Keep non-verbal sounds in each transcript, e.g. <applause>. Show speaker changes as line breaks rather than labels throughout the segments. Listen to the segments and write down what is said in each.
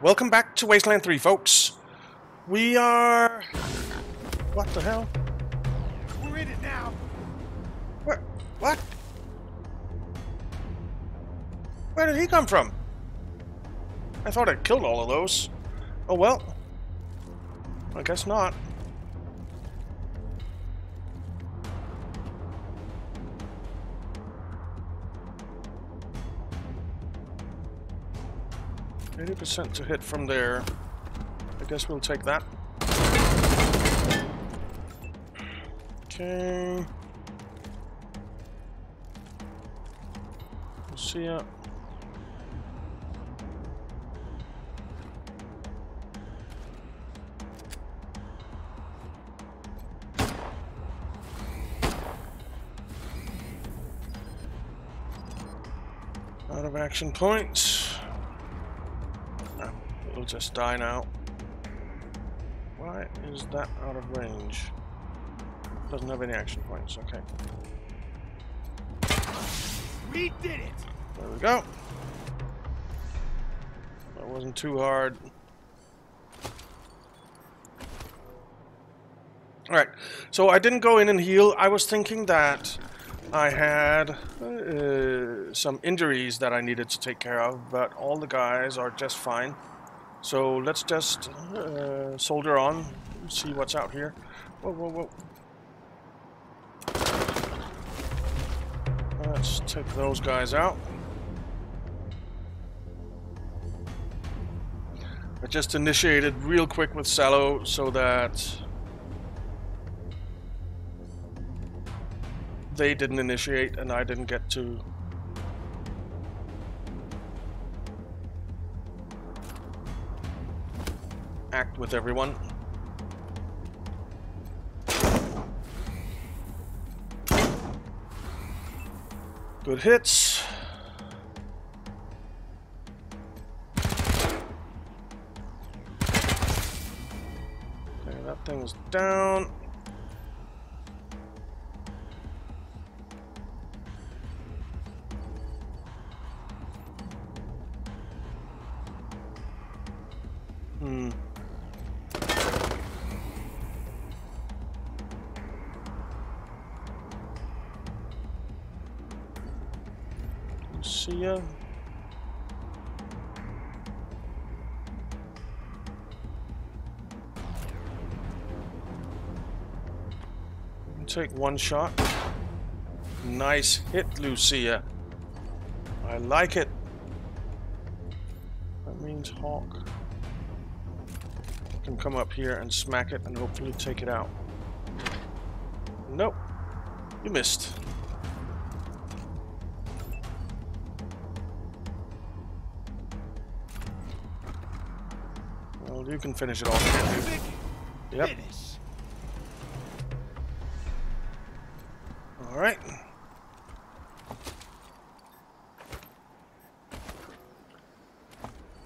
Welcome back to Wasteland 3, folks. We are... What the hell?
We're in it now.
Where? What? Where did he come from? I thought I'd killed all of those. Oh well. I guess not. Eighty percent to hit from there. I guess we'll take that. Okay. See ya. Out of action points. Just die now. Why is that out of range? Doesn't have any action points, okay.
We did it.
There we go. That wasn't too hard. Alright, so I didn't go in and heal. I was thinking that I had uh, some injuries that I needed to take care of, but all the guys are just fine. So let's just uh, soldier on, see what's out here. Whoa, whoa, whoa. Let's take those guys out. I just initiated real quick with Sallow so that they didn't initiate and I didn't get to with everyone. Good hits. Okay, that thing's down. Hmm. See ya. Uh, take one shot. Nice hit, Lucia. I like it. That means Hawk can come up here and smack it and hopefully take it out. Nope. You missed. You can finish it off. Yep.
finish.
Alright.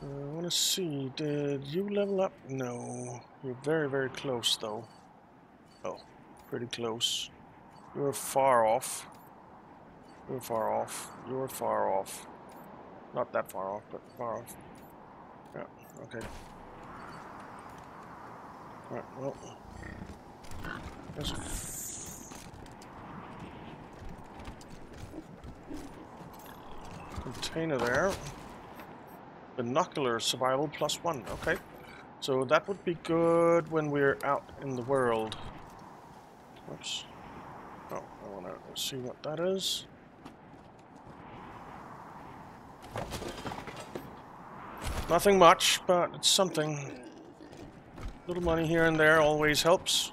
I want to see, did you level up? No. You're very, very close, though. Oh, pretty close. You're far off. You're far off. You're far off. Not that far off, but far off. Yeah, okay. Alright, well. Container there. Binocular survival plus one. Okay. So that would be good when we're out in the world. Oops. Oh, I want to see what that is. Nothing much, but it's something. Little money here and there always helps.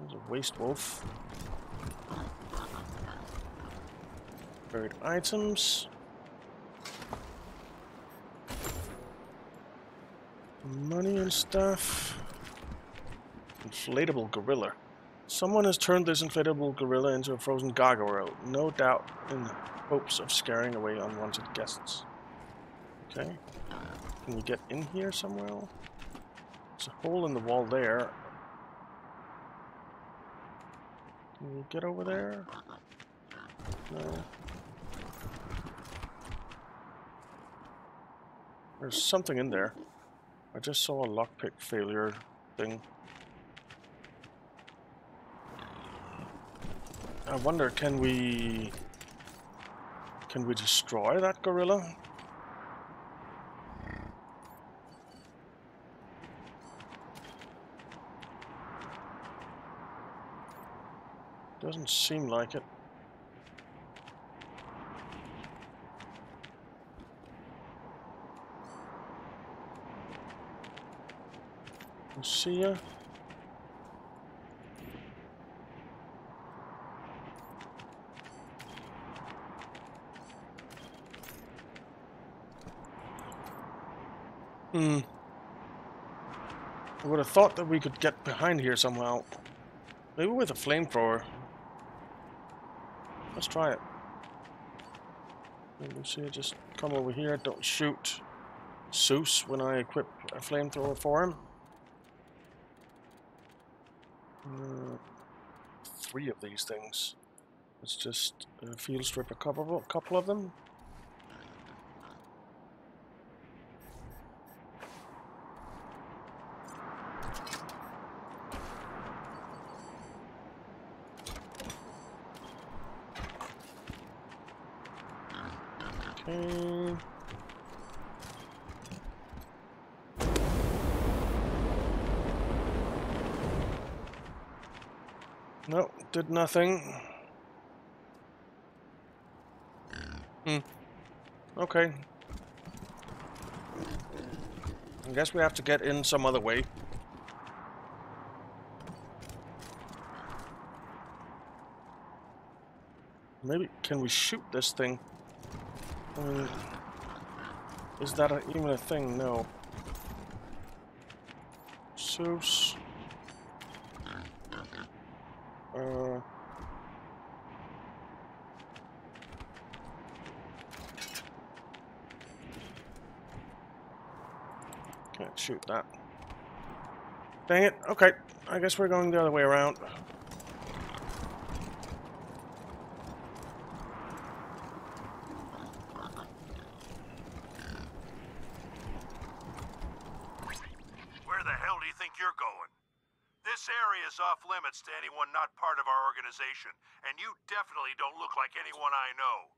There's a waste wolf. Buried items. Money and stuff. Inflatable gorilla. Someone has turned this inflatable gorilla into a frozen gargoyle, no doubt in hopes of scaring away unwanted guests. Okay. Can you get in here somewhere? There's a hole in the wall there. Can you get over there? No. There's something in there. I just saw a lockpick failure thing. I wonder, can we... Can we destroy that gorilla? Doesn't seem like it. See ya. Hmm. I would have thought that we could get behind here somehow. Maybe with a flamethrower. Let's try it. Lucia, just come over here. Don't shoot Zeus when I equip a flamethrower for him. Uh, three of these things. Let's just uh, field strip a couple of them. Okay. No, did nothing. Hmm. Okay. I guess we have to get in some other way. Maybe, can we shoot this thing? I mean, is that a, even a thing? No. Zeus. Uh, can't shoot that. Dang it. Okay. I guess we're going the other way around.
Where the hell do you think you're going? This area is off limits to anyone not part of our organization, and you definitely don't look like anyone I know.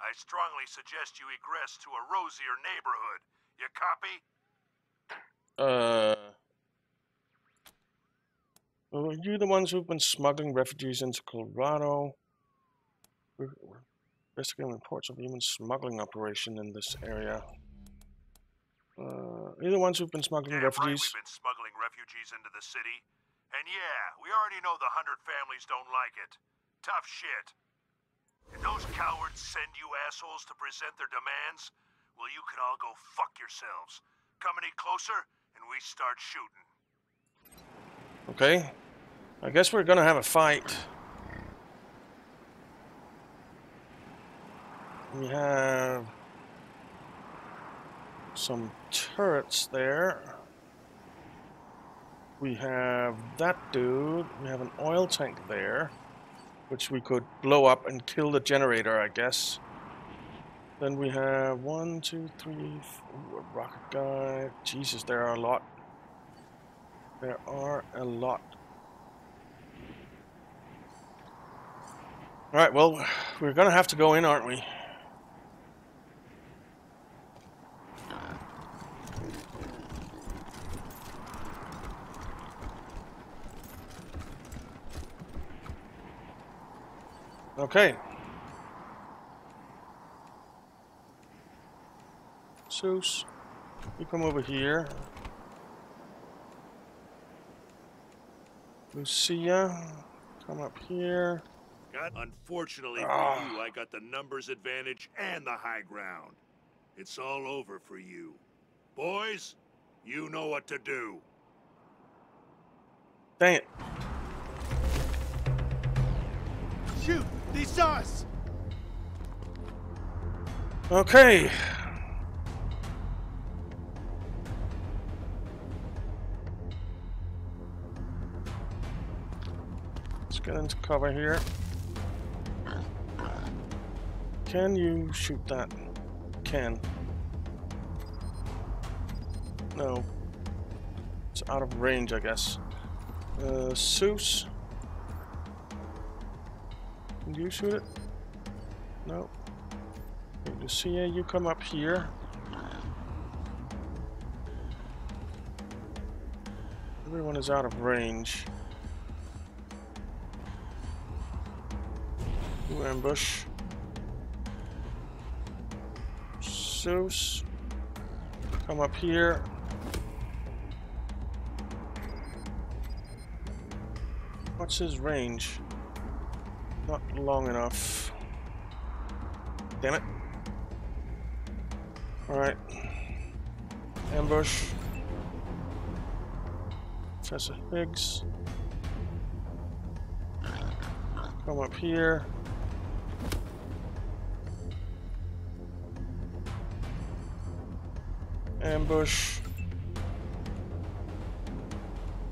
I strongly suggest you egress to a rosier neighborhood. You copy?
Uh. You the ones who've been smuggling refugees into Colorado? We're, we're investigating reports of human smuggling operation in this area. Uh, are you the ones who've been smuggling
right
refugees?
we've been smuggling refugees into the city. And yeah, we already know the hundred families don't like it. Tough shit. And those cowards send you assholes to present their demands? Well, you can all go fuck yourselves. Come any closer, and we start shooting.
Okay. I guess we're gonna have a fight. We have some turrets there. We have that dude. We have an oil tank there, which we could blow up and kill the generator, I guess. Then we have one, two, three, four, a rocket guy. Jesus, there are a lot. There are a lot. Alright, well, we're gonna have to go in, aren't we? Okay. Zeus, you come over here. Lucia, come up here.
Got unfortunately
Ah.
for you, I got the numbers advantage and the high ground. It's all over for you. Boys, you know what to do.
Dang it.
Shoot! They saw us!
Okay. Let's get into cover here. Can you shoot that? Can. No. It's out of range, I guess. Uh, Zeus. Can you shoot it? No. Lucia, you come up here. Everyone is out of range. Ambush. Zeus. Come up here. What's his range? Not long enough. Damn it. Alright. Ambush. Professor Higgs. Come up here. Ambush.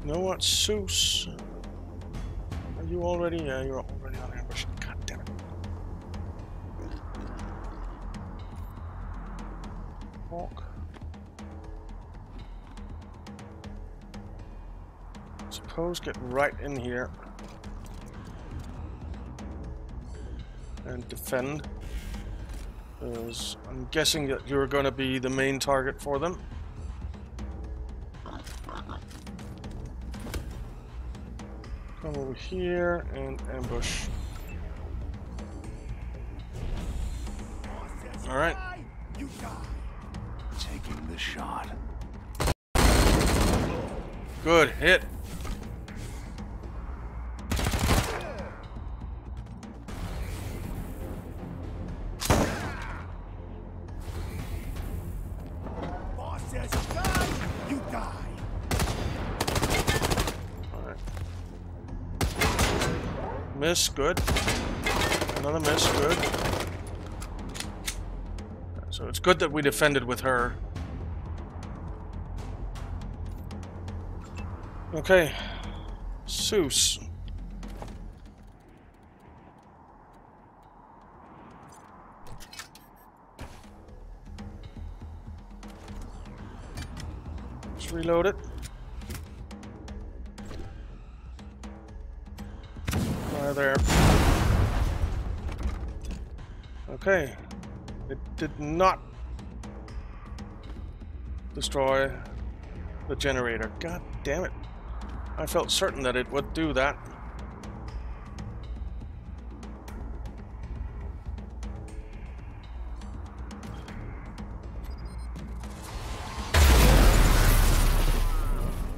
You know what, Zeus? Are you already? Yeah, you're already on ambush. God damn it. Suppose get right in here. And defend. I'm guessing that you're going to be the main target for them. Come over here and ambush. Good. Another miss, good. So it's good that we defended with her. Okay. Zeus. Let's reload it. There. Okay. It did not destroy the generator. God damn it. I felt certain that it would do that.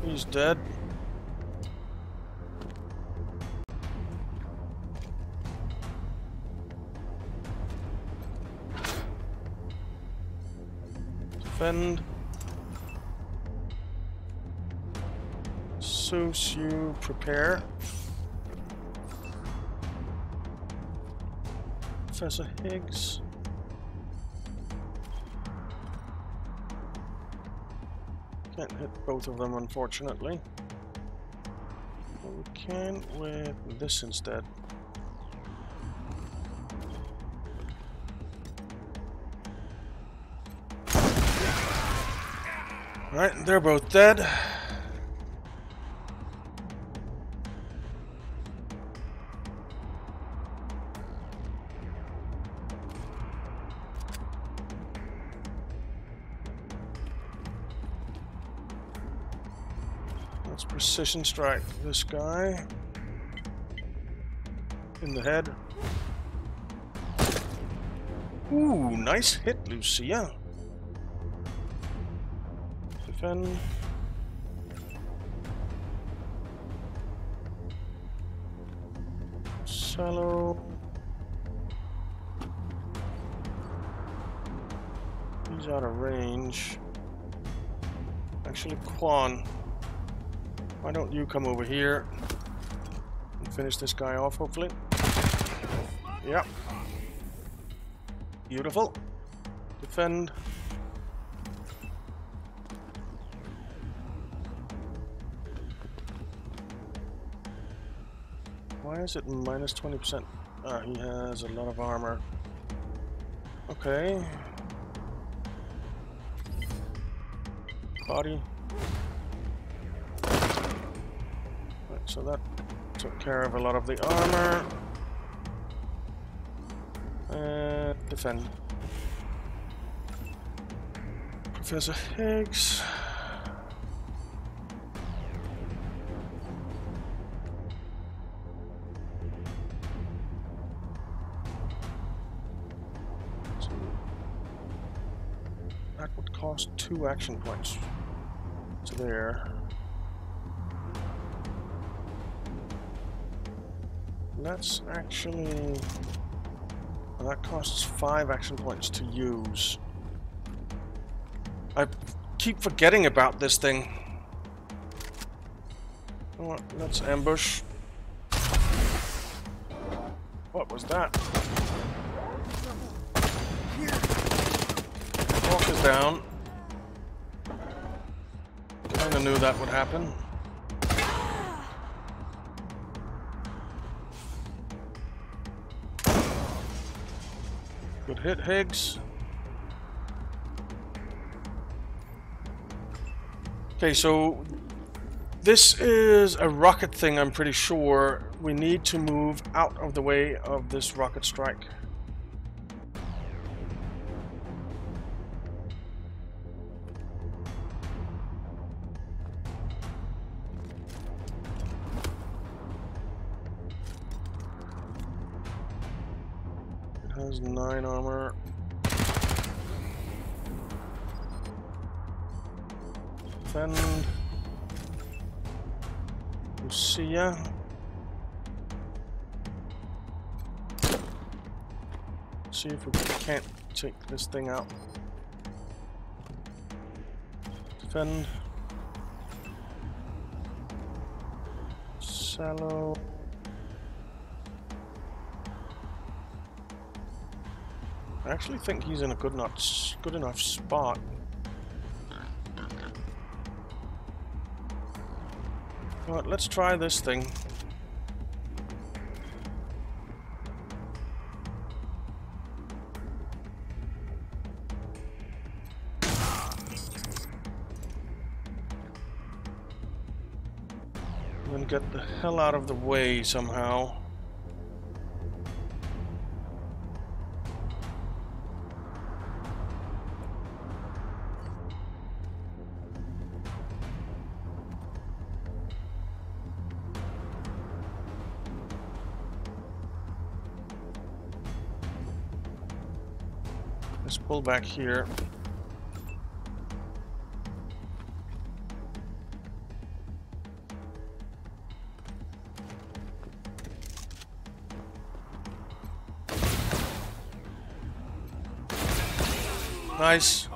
He's dead. Defend. You prepare. Professor Higgs. Can't hit both of them, unfortunately. But we can with this instead. Alright, they're both dead. Let's precision strike this guy in the head. Ooh, nice hit, Lucia. Sallow. He's out of range. Actually, Kwon. Why don't you come over here and finish this guy off, hopefully? Yep. Beautiful. Defend. Why is it minus 20%? Ah, he has a lot of armor. Okay. body. Right, so that took care of a lot of the armor. Uh, defend. Professor Higgs. Two action points. So there. Let's actually... well, that costs five action points to use. I keep forgetting about this thing. Oh, know what, Let's ambush. What was that? Walk is down. Kinda knew that would happen. Good hit, Higgs. Okay, so this is a rocket thing, I'm pretty sure. We need to move out of the way of this rocket strike. Take this thing out. Defend. Sallow. I actually think he's in a good enough, good enough spot. Alright, let's try this thing. Get the hell out of the way somehow. Let's pull back here. Nice.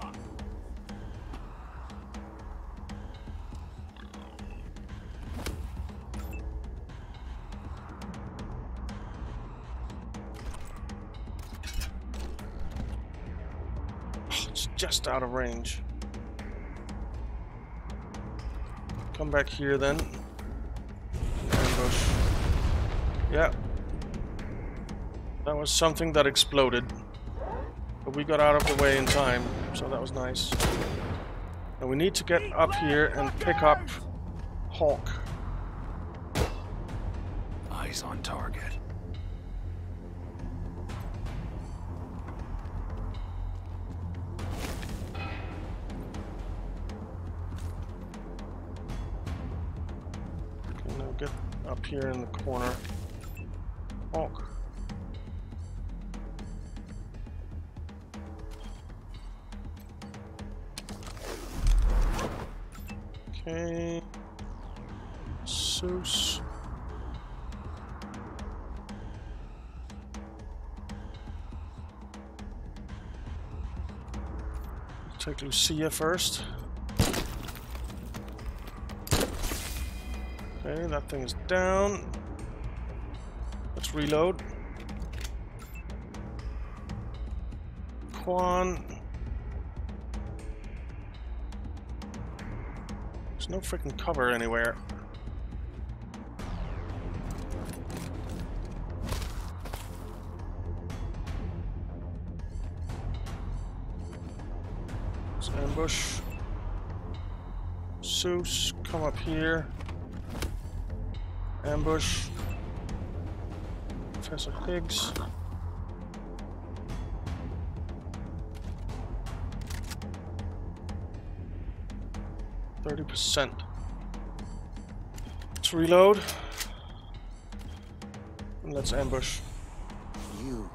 It's just out of range. Come back here then. Ambush. Yeah. That was something that exploded. But we got out of the way in time, so that was nice. And we need to get up here and pick up Hawk.
Eyes on target.
Okay, now get up here in the corner. Take Lucia first. Okay, that thing is down. Let's reload. Kwon. There's no freaking cover anywhere. Let's ambush. Zeus, come up here. Ambush. Professor Higgs. Thirty percent. Let's reload. And let's ambush.
You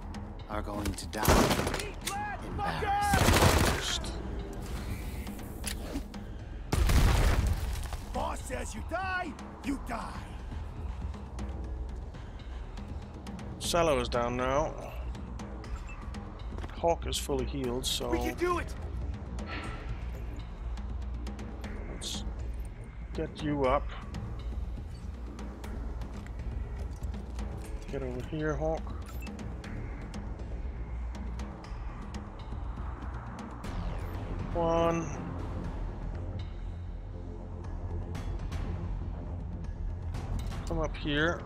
are going to die.
First.
Says you die, you die.
Sallow is down now. Hawk is fully healed, so
We can do it.
let's get you up. Get over here, Hawk. One. Come up here.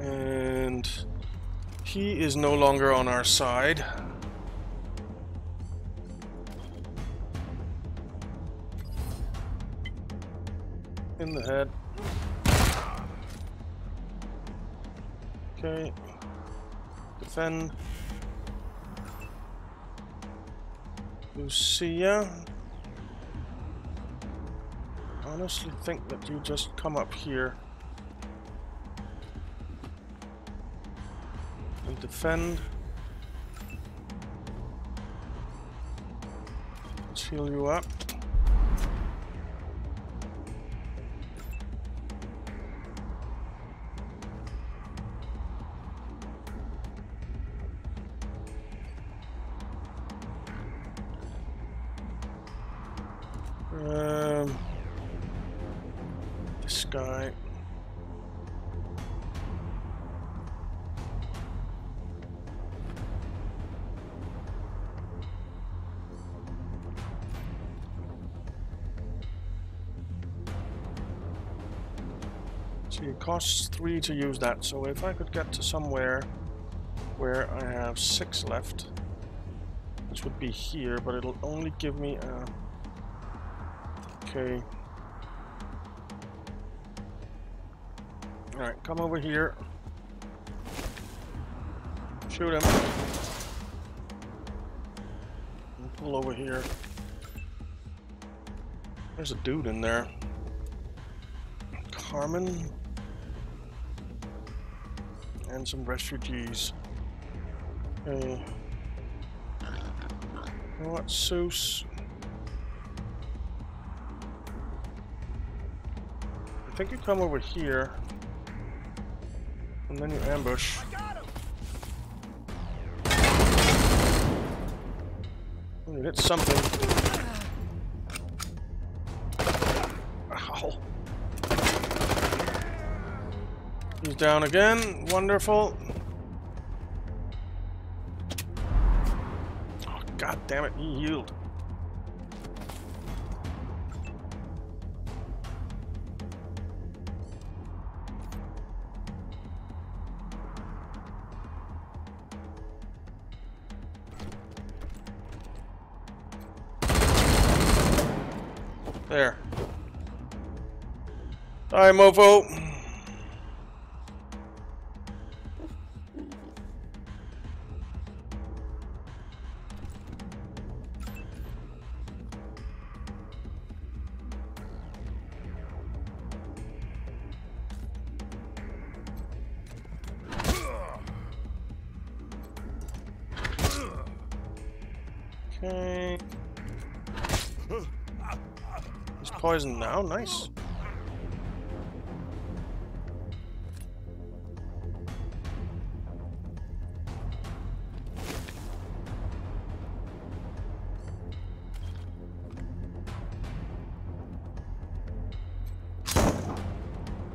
And he is no longer on our side. In the head. Okay. Defend. Lucia. Honestly think that you just come up here. And defend. Let's heal you up. See, it costs three to use that, so if I could get to somewhere where I have six left, which would be here, but it'll only give me a Okay. Alright, come over here. Shoot him. And pull over here. There's a dude in there. Carmen. And some refugees. Uh, okay. What, Zeus? I think you come over here, and then you ambush. Oh, you hit something. He's down again. Wonderful. Oh, God damn it, healed. There. Die, mofo. He's poisoned now, nice.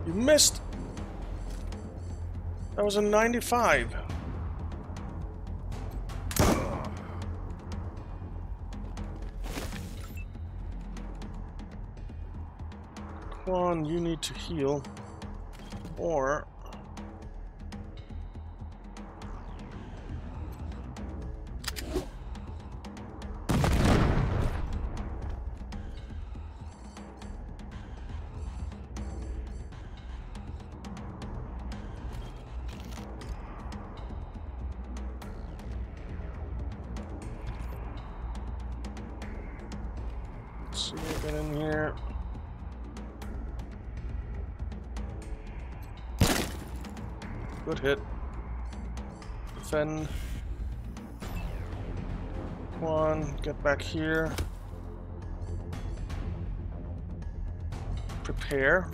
You missed! That was a 95. Kwon, you need to heal. Or... back here. Prepare.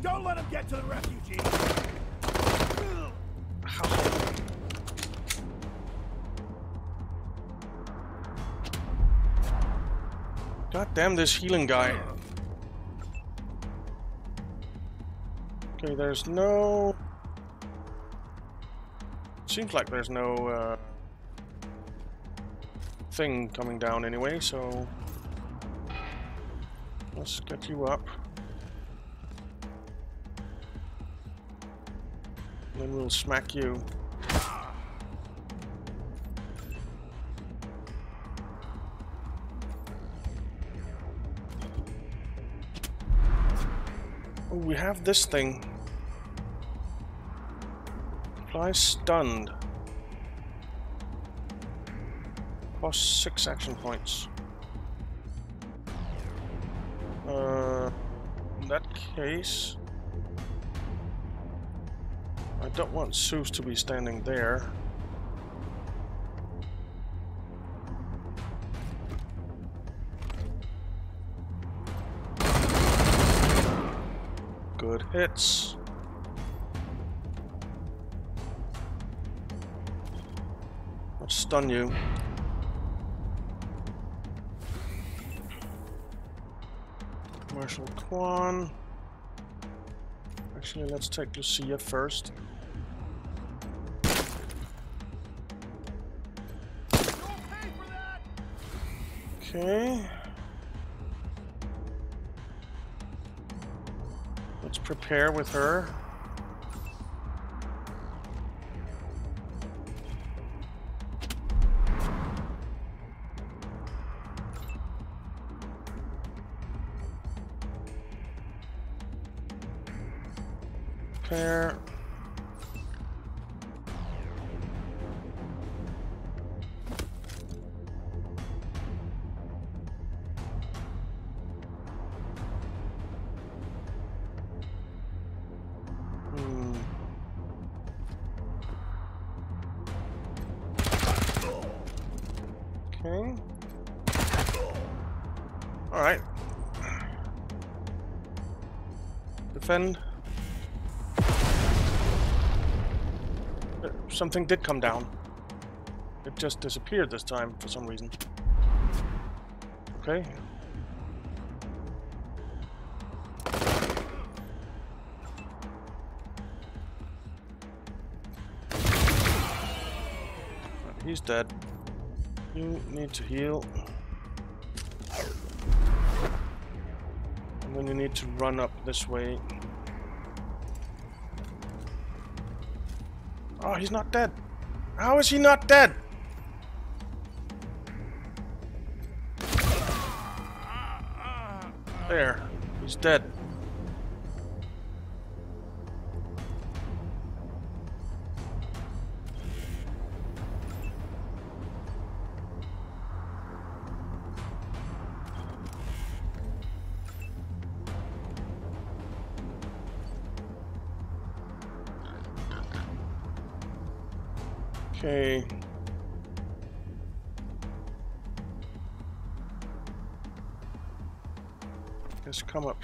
Don't let him get to the refugee.
God damn this healing guy. Okay, there's no... Seems like there's no uh, thing coming down anyway, so... Let's get you up. Then we'll smack you. Oh, we have this thing. Apply stunned. Six action points. Uh, in that case, I don't want Zeus to be standing there. Good hits. Stun you. Marshal Kwon. Actually, let's take Lucia first. Okay. Let's prepare with her. Something did come down. It just disappeared this time for some reason. Okay. He's dead. You need to heal. And then you need to run up this way. Oh, he's not dead. How is he not dead? There. He's dead.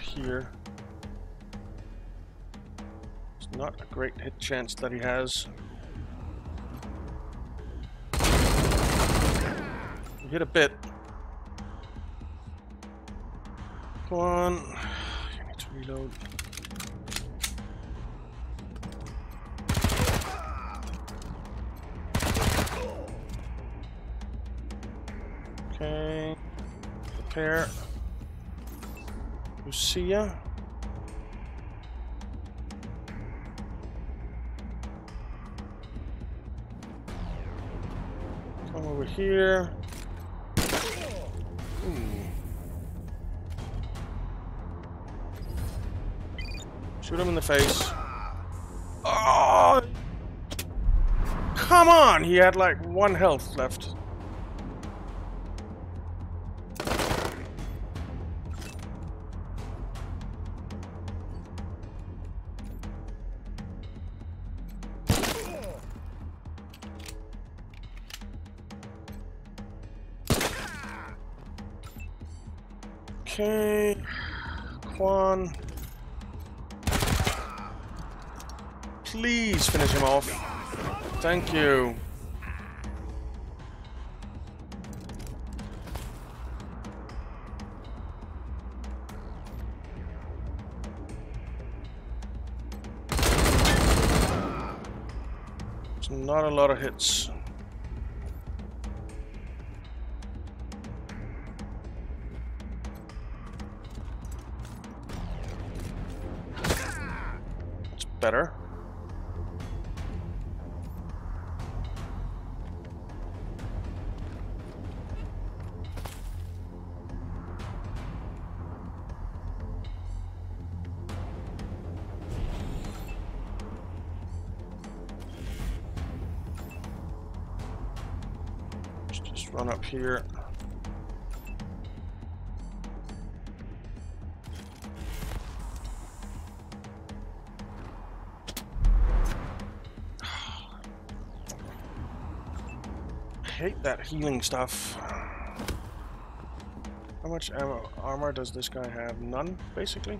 Here. It's not a great hit chance that he has. Hit a bit. Come on. You need to reload. Okay. Prepare. Lucia. Come over here. Shoot him in the face. Oh! Come on! He had like one health left. Thank you. It's not a lot of hits. It's better. Here. <sighs> I hate that healing stuff. How much ammo, armor does this guy have? None, basically.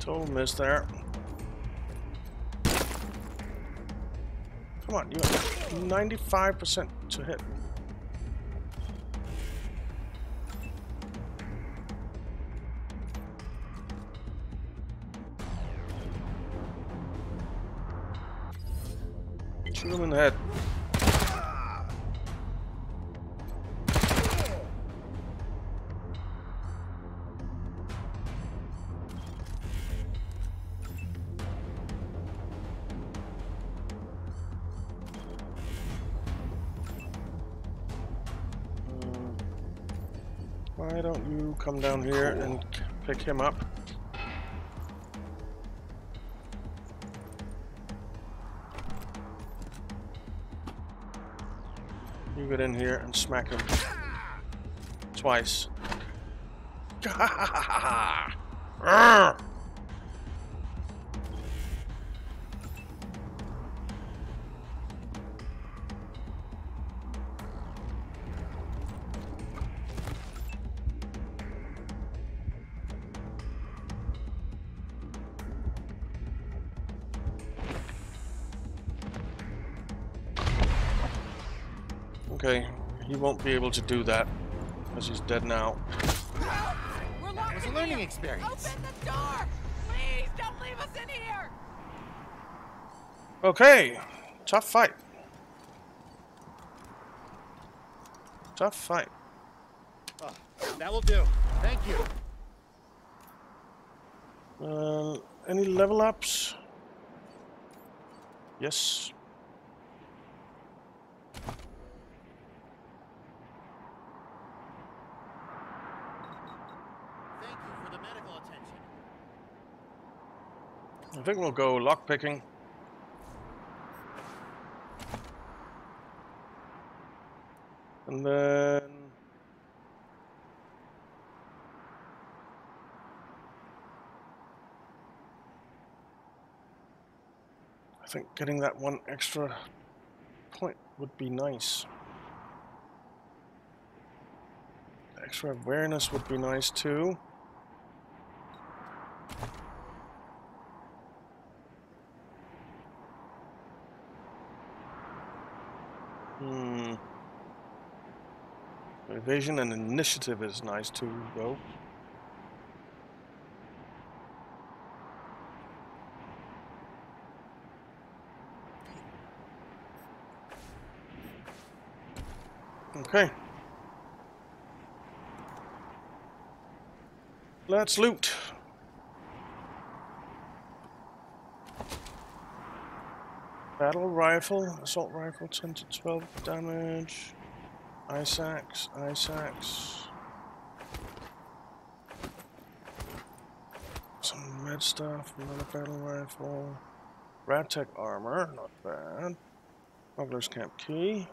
Total miss there. Come on, you have 95% to hit. Shoot him in the head. Come down here and pick him up? You get in here and smack him. Twice. <laughs> Ah! Okay, he won't be able to do that because he's dead now.
We're locked
It was a learning
here.
experience.
Open the door! Please don't leave us in here!
Okay, tough fight. Tough fight.
Oh, that will do. Thank you.
Uh, any level ups? Yes.
Thank you for the medical attention.
I think we'll go lock picking. And then I think getting that one extra point would be nice. Extra awareness would be nice too. Hmm. Evasion and initiative is nice too, though. Okay. Let's loot. Battle rifle, assault rifle, 10 to 12 damage. Ice axe, ice axe. Some med stuff, another battle rifle. Radtech armor, not bad. Smuggler's camp key.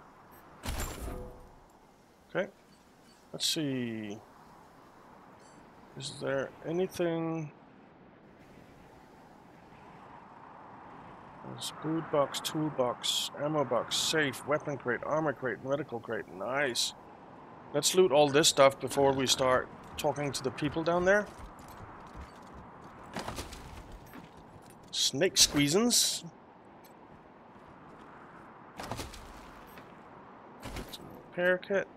Okay, let's see. Is there anything? Food box, toolbox, ammo box, safe, weapon crate, armor crate, medical crate. Nice. Let's loot all this stuff before we start talking to the people down there. Snake squeezins. Repair kit.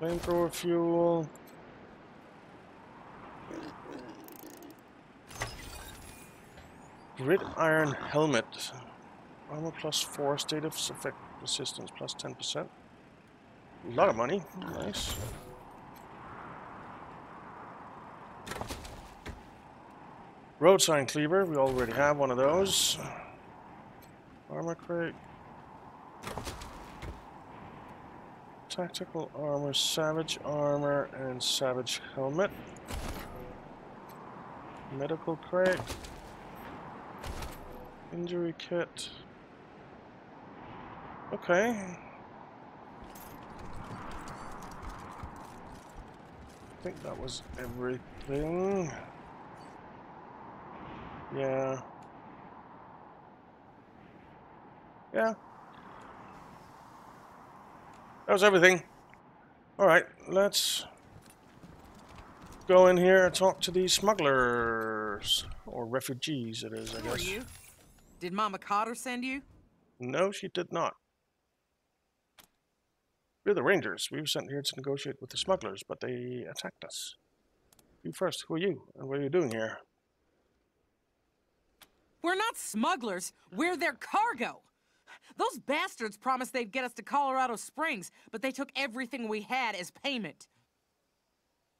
Flamethrower fuel. Gridiron helmet. Armor plus 4, state of effect resistance plus 10%. A lot of money. Nice. Road sign cleaver. We already have one of those. Armor crate. Tactical armor, savage armor, and savage helmet. Medical crate. Injury kit. Okay. I think that was everything. Yeah. Yeah. That was everything. Alright, let's go in here and talk to these smugglers. Or refugees, it is, I
Who are
guess.
you? Did Mama Cotter send you?
No, she did not. We're the Rangers. We were sent here to negotiate with the smugglers, but they attacked us. You first. Who are you? And what are you doing here?
We're not smugglers. We're their cargo. Those bastards promised they'd get us to Colorado Springs, but they took everything we had as payment.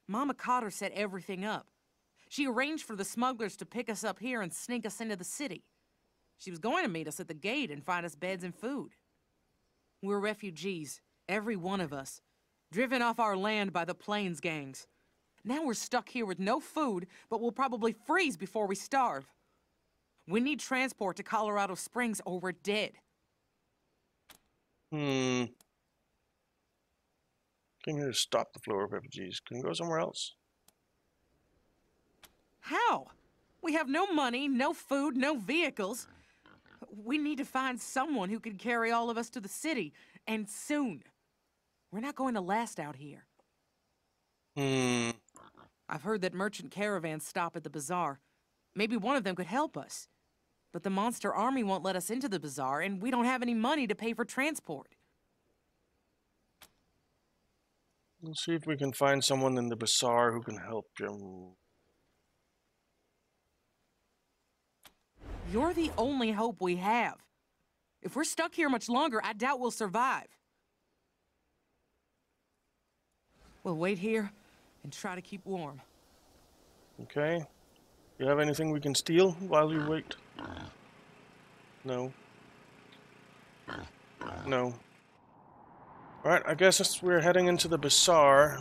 Mama Cotter set everything up. She arranged for the smugglers to pick us up here and sneak us into the city. She was going to meet us at the gate and find us beds and food. We're refugees, every one of us, driven off our land by the Plains gangs. Now we're stuck here with no food, but we'll probably freeze before we starve. We need transport to Colorado Springs or we're dead.
Hmm. Came here to stop the flow of refugees. Can you go somewhere else?
How? We have no money, no food, no vehicles. We need to find someone who can carry all of us to the city, and soon. We're not going to last out here.
Hmm.
I've heard that merchant caravans stop at the Bizarre. Maybe one of them could help us. But the monster army won't let us into the Bizarre, and we don't have any money to pay for transport.
Let's see if we can find someone in the Bizarre who can help you.
You're the only hope we have. If we're stuck here much longer, I doubt we'll survive. We'll wait here and try to keep warm.
Okay. You have anything we can steal while you wait? No. No. Alright, I guess we're heading into the Bizarre.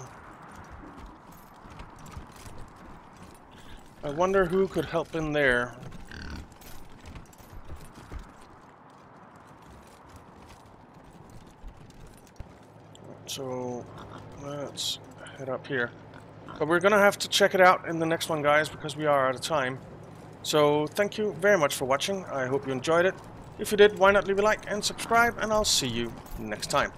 I wonder who could help in there. So, let's head up here. But we're gonna have to check it out in the next one, guys, because we are out of time. So, thank you very much for watching. I hope you enjoyed it. If you did, why not leave a like and subscribe, and I'll see you next time.